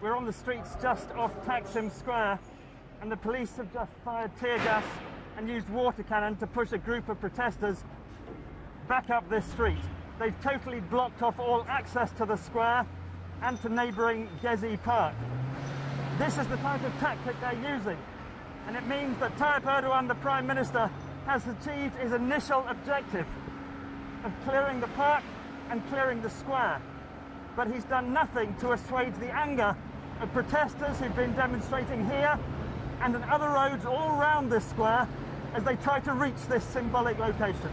We're on the streets just off Taksim Square, and the police have just fired tear gas and used water cannon to push a group of protesters back up this street. They've totally blocked off all access to the square and to neighbouring Gezi Park. This is the type of tactic they're using, and it means that Tayyip Erdogan, the Prime Minister, has achieved his initial objective of clearing the park and clearing the square. But he's done nothing to assuage the anger of protesters who've been demonstrating here and in other roads all around this square as they try to reach this symbolic location.